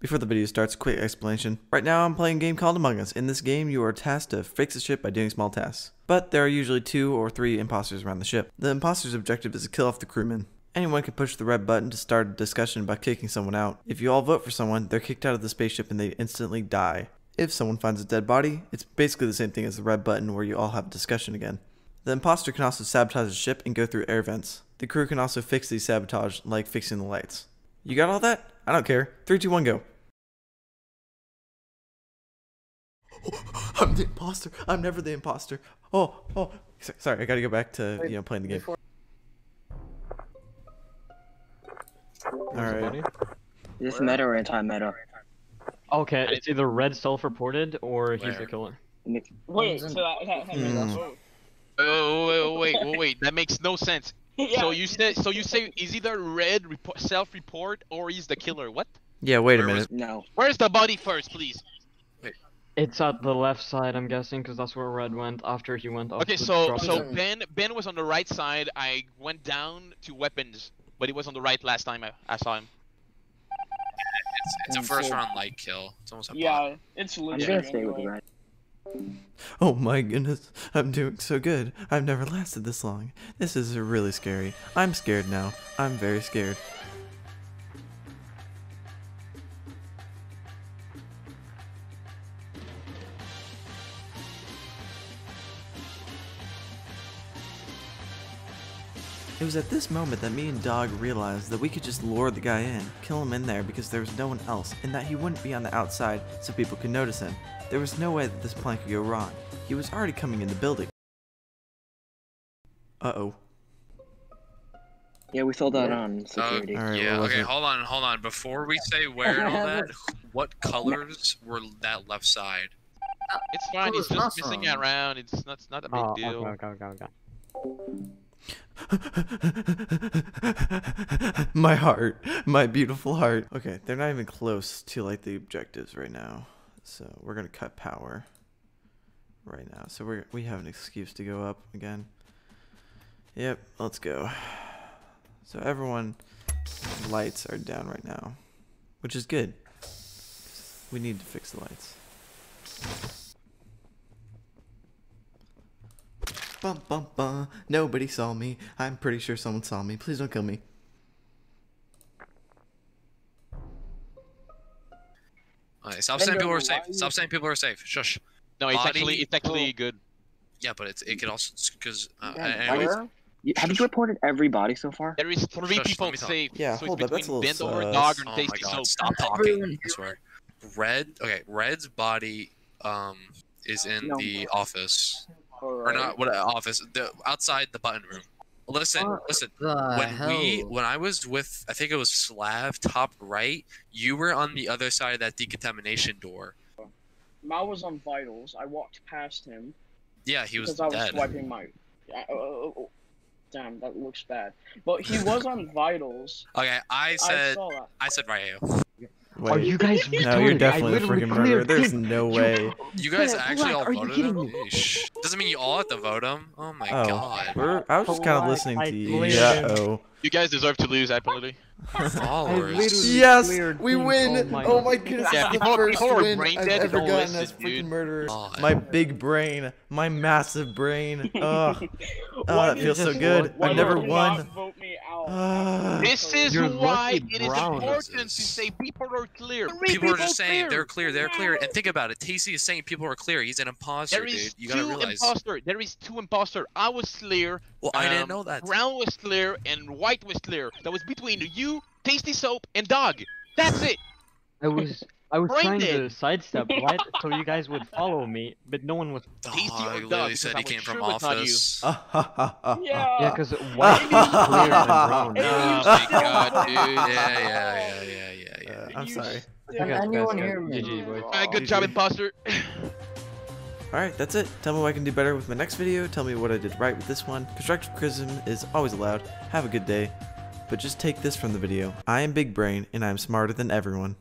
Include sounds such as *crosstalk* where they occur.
Before the video starts, quick explanation. Right now I'm playing a game called Among Us. In this game, you are tasked to fix the ship by doing small tasks. But there are usually two or three imposters around the ship. The imposter's objective is to kill off the crewmen. Anyone can push the red button to start a discussion by kicking someone out. If you all vote for someone, they're kicked out of the spaceship and they instantly die. If someone finds a dead body, it's basically the same thing as the red button where you all have a discussion again. The imposter can also sabotage the ship and go through air vents. The crew can also fix these sabotage, like fixing the lights. You got all that? I don't care. 3, 2, 1, go. I'm the imposter. I'm never the imposter. Oh, oh. Sorry, I gotta go back to, you know, playing the game. Alright. Is this meta or anti-meta? Okay, it's either red self-reported or he's the killer. Wait, so that, that, that Hmm. oh. Oh wait, wait, wait, wait, that makes no sense. *laughs* yeah. So you said, so you say is either red self-report or he's the killer? What? Yeah, wait a Where was- minute. No. Where's the body first, please? It's at the left side, I'm guessing, because that's where red went after he went off Okay, the so drop so zone. Ben Ben was on the right side. I went down to weapons, but he was on the right last time I, I saw him. It's, it's a first round light kill. It's almost a bot. Yeah, it's I'm legit. gonna stay with anyway. red. Oh my goodness, I'm doing so good. I've never lasted this long. This is really scary. I'm scared now. I'm very scared. It was at this moment that me and Dog realized that we could just lure the guy in, kill him in there because there was no one else, and that he wouldn't be on the outside so people could notice him. There was no way that this plan could go wrong. He was already coming in the building. Uh oh. Yeah, we filled that on Uh, security. Alright, yeah, okay, it? hold on, hold on. Before we say where and all *laughs* that, what colors were that left side? It's fine. He's it's not just missing around. It's not it's not a big Oh, deal. okay, okay, okay, okay. *laughs* my heart, my beautiful heart. Okay, they're not even close to like the objectives right now. So we're gonna cut power right now. So we we have an excuse to go up again. Yep, let's go. So everyone, lights are down right now, which is good. We need to fix the lights. Bum bum bum. Nobody saw me. I'm pretty sure someone saw me. Please don't kill me. Okay, stop saying people are safe. you- Stop saying people are safe. Shush. No, it's Body- actually it's actually good. Yeah, but it's, it could also because uh, Yeah, anyways, where? You- Have you reported every body so far? There is three Shush, people let me talk. safe. Yeah, so hold it's up, that's a between little Ben or sus. Dog and oh my Tasty god, Soap. stop talking. Everyone I swear. Red. Okay, Red's body um is in No. the office or not? What uh, office? The outside the button room. Listen, What listen. When hell? we when I was with I think it was Slav top right, you were on the other side of that decontamination door. Mal was on vitals. I walked past him Yeah, he was because I was dead. swiping my. I- oh, oh, oh. Damn, that looks bad. But he was on *laughs* vitals. Okay, I I said saw that. I said Ryu. Wait. Are you guys *laughs* no, you're definitely the literally freaking murderer. cleared There's him. no *laughs* way. You guys Yeah, actually Black, all are you voted kidding him? me? Doesn't mean you all have to vote him. Oh my Oh, god. we're, I was just kind of listening I to you. Yeah. Oh. You guys deserve to lose, absolutely. *laughs* Followers. Yes, we win. Oh my Oh my goodness, Yeah, this the first people win brain I've dead, ever gotten listen, as freaking dude. murderer. God. My big brain, my massive brain. Ugh. Oh, Why that feels so good. I've never you not won. Vote me out? Ah. This is why lucky it is brown. important to say people are clear. Three People are just saying clear. they're clear, they're clear. And think about it. Tasty is saying people are clear. He's an imposter, There is dude. You gotta two realize. imposter. There is two imposter. I was clear. Well, I didn't um, know that. Brown was clear and white was clear. That was between you, Tasty Soap, and Dog. That's it. I was I was Brain trying to sidestep *laughs* right so you guys would follow me, but no one was. Oh, or he dog, literally said I he was came from sure it's not you. office. Ah. *laughs* Yeah. Yeah, because white is clearer than brown. Oh my god, dude. Yeah, yeah, yeah, yeah, yeah, yeah. Uh, I'm You sorry. still You guys- guys anyone got hear me? GG, boys. Alright, good GG. job, imposter. Alright, that's it. Tell me what I can do better with my next video. Tell me what I did right with this one. Constructive criticism is always allowed. Have a good day. But just take this from the video. I am Big Brain, and I am smarter than everyone.